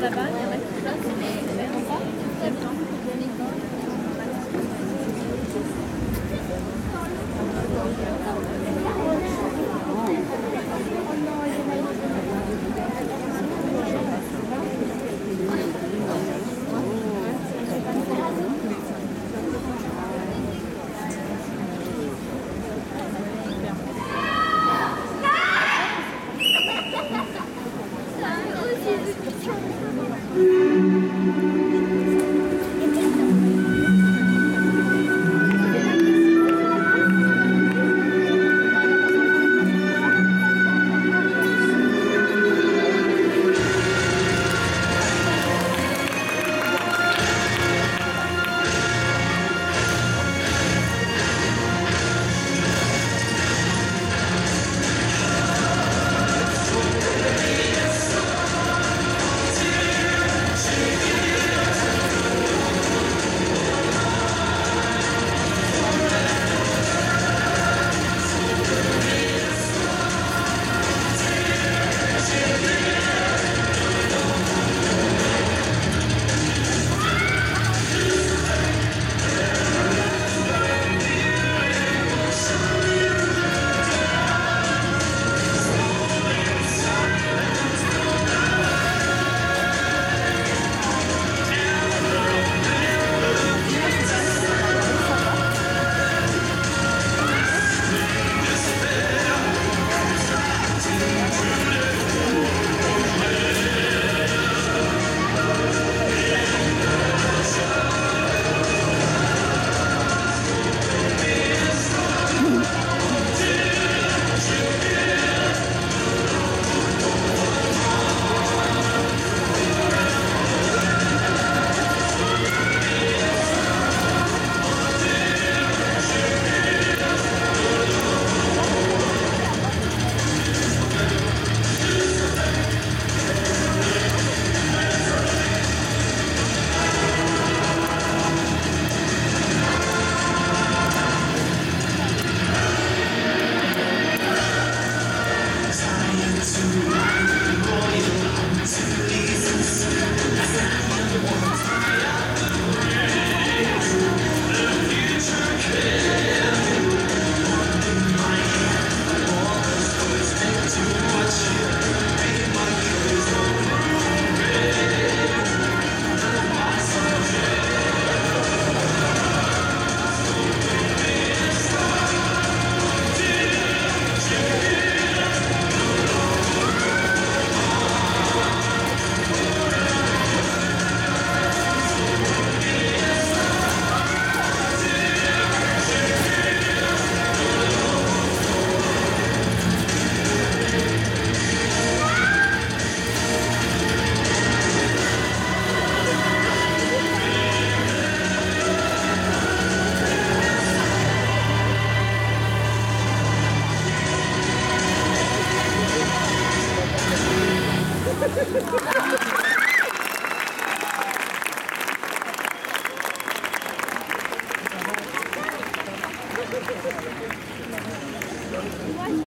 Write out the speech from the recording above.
là-bas,